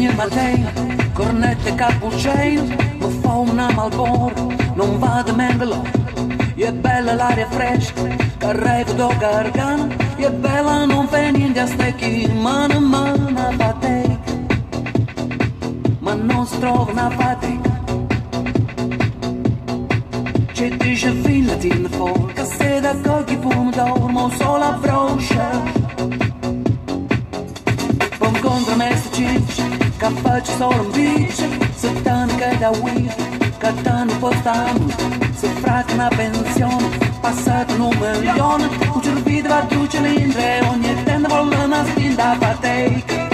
Senyor Matei, cornet e cappuccino, mi fa una malbor, non vado mendelò. E bella l'aria fresca, carrego do gargano, e bella non venire a stecchi, mano a mano a fatei. Ma non si trova una fatica. C'è dice fin la tina fuori, che se da qualche pomodoro, ma solo a broscia. Che faccio solo un bici, se tanto che da weed, che tanto postamo, se fracca una pensione, passato un milione, un cervito va due cilindri, ogni tenda vuole una spinta fatica,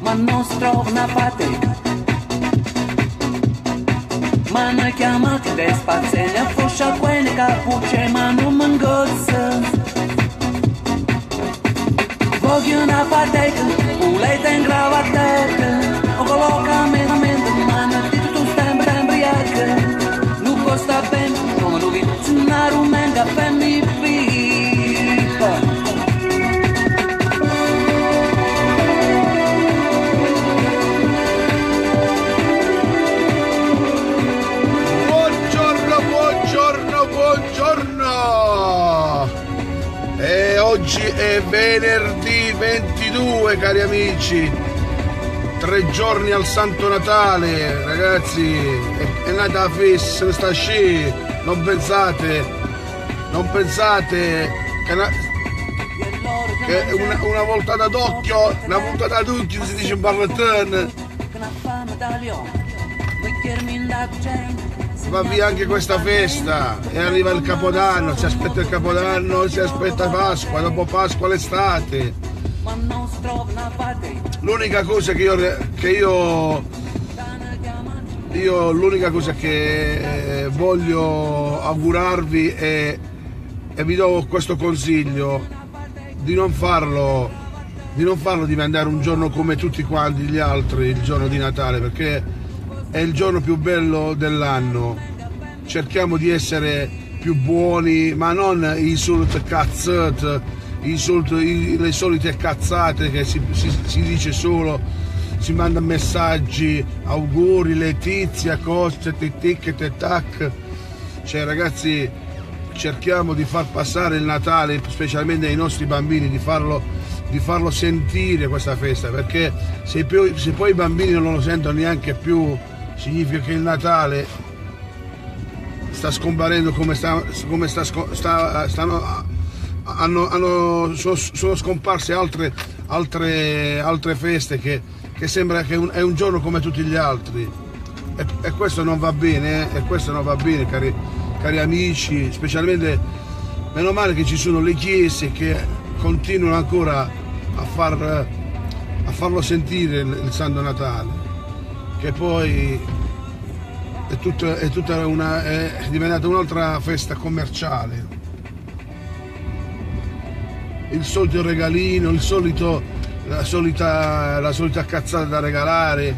ma non fatica. Ma noi chiamati dai spazi e ne affoscia quelle cappucce ma mi Voglio una fatica, un leite in gravattetta O colloca menamente in mano di tutto sempre embriaca Non costa bene come lui, se non rumenga per mi pipa buongiorno! E oggi è venerdì 22, cari amici. Tre giorni al Santo Natale, ragazzi. È, è nata la festa, se ne sta sci. Non pensate, non pensate che, una, che una, una voltata d'occhio, una voltata d'occhio si dice barrettone. Da in da cucina Va via anche questa festa e arriva il Capodanno, si aspetta il Capodanno, si aspetta Pasqua, dopo Pasqua l'estate. L'unica cosa che io, che io, io l'unica cosa che eh, voglio augurarvi è, e vi do questo consiglio, di non farlo, di non farlo diventare un giorno come tutti quanti gli altri, il giorno di Natale, perché è il giorno più bello dell'anno. Cerchiamo di essere più buoni, ma non insulti cazzate, insulti, le solite cazzate che si, si- si dice solo, si manda messaggi, auguri, letizia, cose, tic e tac. Cioè ragazzi, cerchiamo di far passare il Natale, specialmente ai nostri bambini, di farlo, di farlo sentire questa festa, perché se, più- se poi i bambini non lo sentono neanche più, significa che il Natale sta scomparendo come sta, come sta, sta- stanno, hanno, hanno- sono, sono scomparse altre, altre, altre feste che, che sembra che un- è un giorno come tutti gli altri e, e questo non va bene eh, e questo non va bene cari, cari amici specialmente meno male che ci sono le chiese che continuano ancora a, far, a farlo sentire il, il Santo Natale che poi è, tutta, è, una, è diventata un'altra festa commerciale. Il solito regalino, il solito, la, solita, la solita cazzata da regalare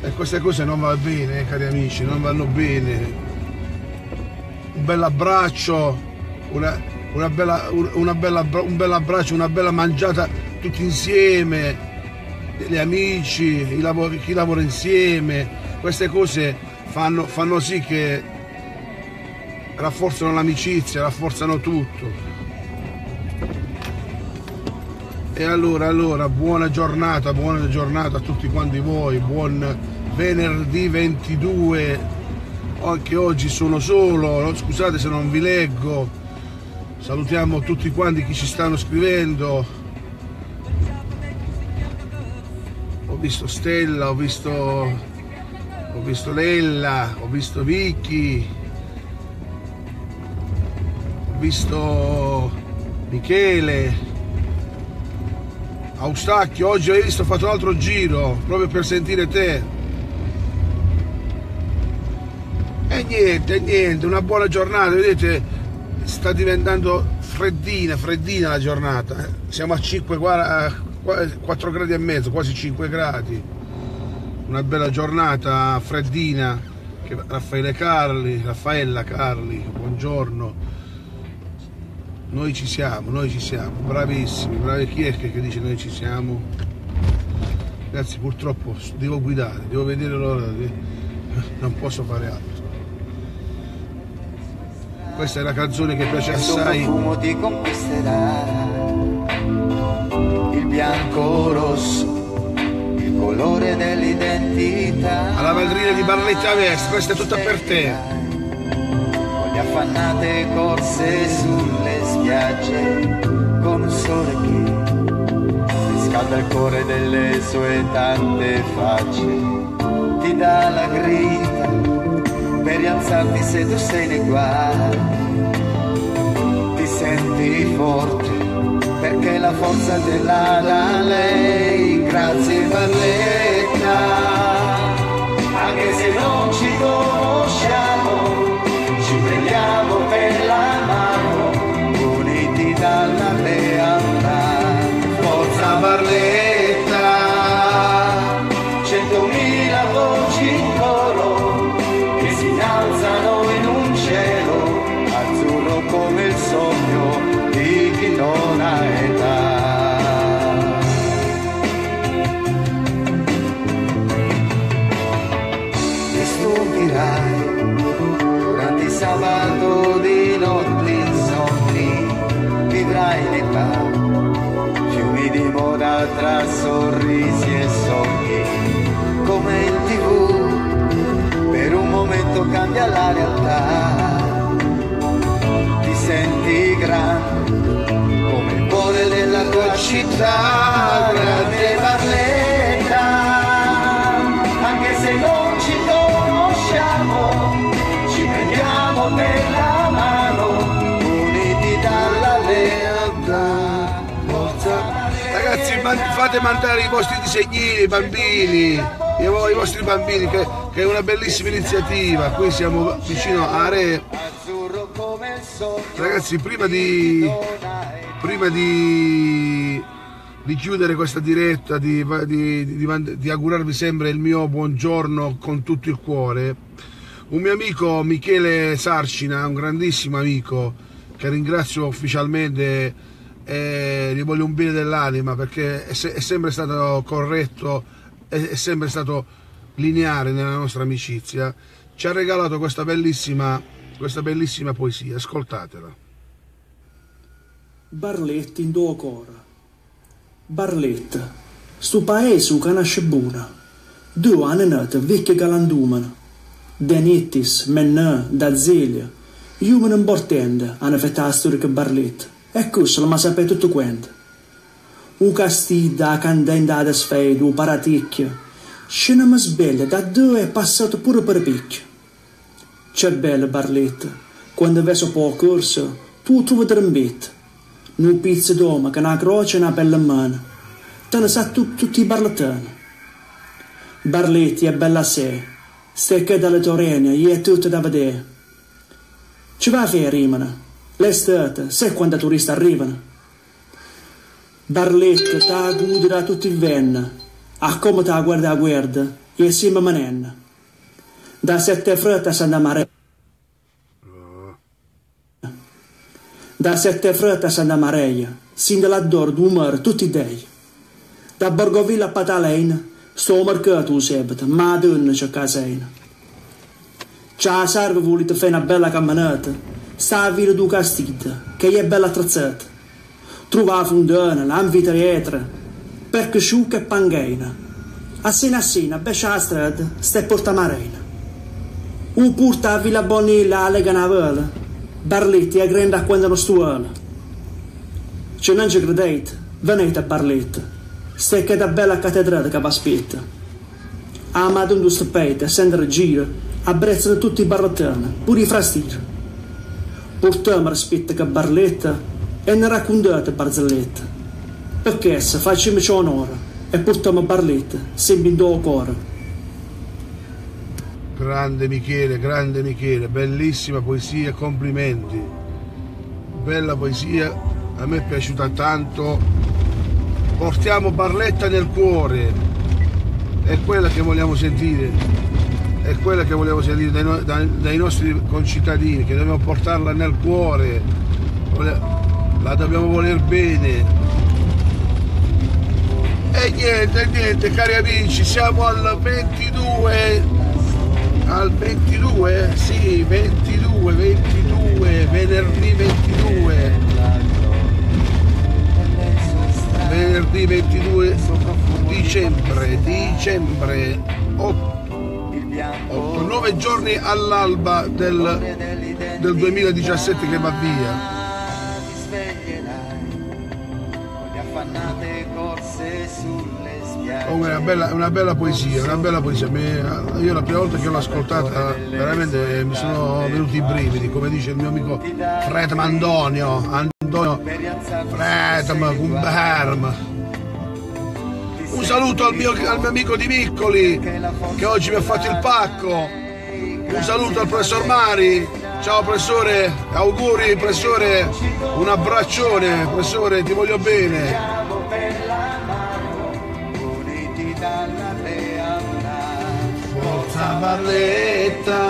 e queste cose non vanno bene, eh, cari amici, non vanno bene. Un bel abbraccio, una, una bella, una bella, un bel abbraccio, una bella mangiata tutti insieme, gli amici, i lavori- chi lavora insieme, queste cose fanno, fanno sì che rafforzano l'amicizia, rafforzano tutto. E allora, allora, buona giornata, buona giornata a tutti quanti voi, buon venerdì 22, anche oggi sono solo, scusate se non vi leggo, salutiamo tutti quanti chi ci stanno scrivendo, ho visto Stella, ho visto, ho visto Lella, ho visto Vicky, ho visto Michele, Austacchio, oggi hai visto, ho fatto un altro giro proprio per sentire te. E niente, niente, una buona giornata, vedete, sta diventando freddina, freddina la giornata. eh. Siamo a 5, 4 gradi e mezzo, quasi 5 gradi. Una bella giornata freddina. Raffaele Carli, Raffaella Carli, buongiorno. Noi ci siamo, noi ci siamo, bravissimi, bravi chi è che, dice noi ci siamo? Ragazzi purtroppo devo guidare, devo vedere l'ora non posso fare altro. Questa è una canzone che piace assai. Il profumo ti conquisterà, il bianco rosso, il colore dell'identità. Alla madrina di Barletta Vest, questa è tutta per te. Affannate corse sulle spiagge, con un sole che riscalda il cuore delle sue tante facce, ti dà la grida per rialzarti se tu sei nei guai. Ti senti forte perché la forza te la dà lei. Grazie Barletta, anche se non ci conosciamo, città, grande Barletta, anche se non ci conosciamo, ci prendiamo per la mano, uniti dalla lealtà. Forza Ragazzi, fate mandare i vostri disegnini ai bambini, i, vo- i vostri bambini, che, che è una bellissima iniziativa. Qui siamo vicino a Re. Ragazzi, prima di, prima di, di chiudere questa diretta, di, di- di augurarvi sempre il mio buongiorno con tutto il cuore, un mio amico Michele Sarcina, un grandissimo amico che ringrazio ufficialmente e gli voglio un bene dell'anima perché è, è sempre stato corretto, è, è sempre stato lineare nella nostra amicizia, ci ha regalato questa bellissima, questa bellissima poesia, ascoltatela. Barletta in tuo cuore. Barletta, sto paese che nasce buona. Due anni nata, vecchia galandumana. Denettis, mennà, da zelia. Io me ne importante, hanno fatto la storia che Barletta. E questo lo sapete tutto quanto. Un castigo da candenda da sfede, un paraticchio. Scena mi sveglia, da due è passato pure per picchio. C'è bella Barletta, quando veso po' corso, tu trovi trombetta. Nu pizza d'uomo che una croce e una bella mano. Te ne sa tu, tutti i barlettani. Barletti è bella sé. Stecca dalle torrene, gli è tutto da vedere. Ci va a fare rimane? L'estate, sai quando turisti arrivano? Barletta ta gudere a tutti i venna. A come ta guarda a guarda, e insieme manenna. Da sette fretta Santa Da sette fretta Santa Maria, sin dall'addor d'umor tutti i dei. Da Borgovilla a Pataleina, sto mercato un sabato, ma donna c'è caseina. C'ha serve volete fare una bella camminata, sta a via du castita, che è bella attrezzata. Trova la fondana, l'anvitretra, perché sciuca e pangaina. A sena a sena, bescia la strada, stai porta marina. Un porta a Villa Bonilla a Lega Navella, Barletti a grande a quando non stuola. Se non ci credete, venite a Barletta, stai che da bella cattedrale che vi aspetta. A Madonna stupete, a sendere giro, abbracciano tutti i barlettani, pure i frastiri. Portiamo rispetto che Barletta e ne raccontate barzelletta. Perché se facciamo ciò onore e portiamo Barletta sempre in tuo cuore. Grande Michele, grande Michele, bellissima poesia, complimenti. Bella poesia, a me è piaciuta tanto. Portiamo Barletta nel cuore, è quella che vogliamo sentire, è quella che vogliamo sentire dai, dai- dai nostri concittadini, che dobbiamo portarla nel cuore, la dobbiamo voler bene. E niente, niente, cari amici, siamo al 22 al 22, sì, 22, 22, venerdì 22, venerdì 22 dicembre, dicembre, 8, 8 9 giorni all'alba del, del 2017 che va via. Comunque una bella, una bella poesia, una bella poesia. io la prima volta che l'ho ascoltata veramente mi sono venuti i brividi, come dice il mio amico Fred Mandonio, Antonio Fred Gumberm. Un saluto al mio, al mio amico Di Miccoli che oggi mi ha fatto il pacco. Un saluto al professor Mari. Ciao professore, auguri professore, un abbraccione, professore, ti voglio bene. Barletta,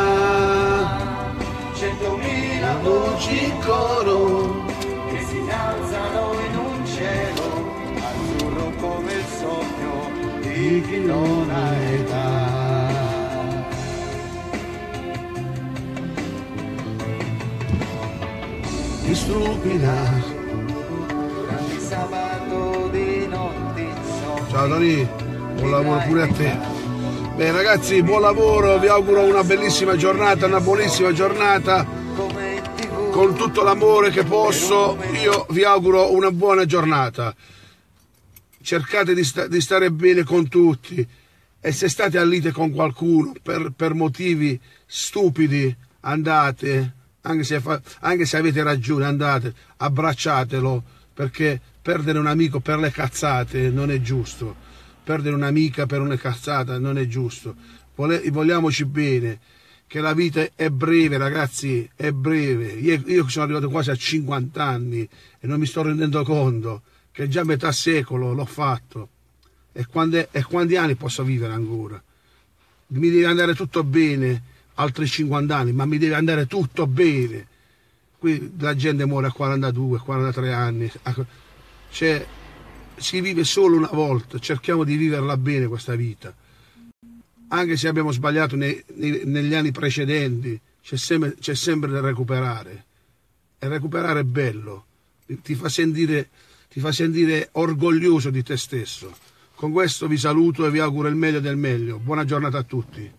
centomila voci in coro che si innalzano in un cielo azzurro come il sogno di chi non ha età. di stupida. Grandi sabato di notti. Ciao Tony, buon lavoro pure a te. Beh ragazzi, buon lavoro, vi auguro una bellissima giornata, una buonissima giornata. Con tutto l'amore che posso, io vi auguro una buona giornata. Cercate di, sta- di stare bene con tutti e se state a lite con qualcuno per, per motivi stupidi, andate, anche se, anche se avete ragione, andate, abbracciatelo, perché perdere un amico per le cazzate non è giusto. Perdere un'amica per una cazzata non è giusto. Vogliamoci bene, che la vita è breve, ragazzi, è breve. Io, io sono arrivato quasi a 50 anni e non mi sto rendendo conto che già a metà secolo l'ho fatto. E, quando, e quanti anni posso vivere ancora? Mi deve andare tutto bene, altri 50 anni, ma mi deve andare tutto bene. Qui la gente muore a 42, 43 anni. Cioè, si vive solo una volta, cerchiamo di viverla bene questa vita. Anche se abbiamo sbagliato nei- nei- negli anni precedenti, c'è sempre, c'è sempre da recuperare. E recuperare è bello, ti fa, sentire, ti fa sentire orgoglioso di te stesso. Con questo vi saluto e vi auguro il meglio del meglio. Buona giornata a tutti.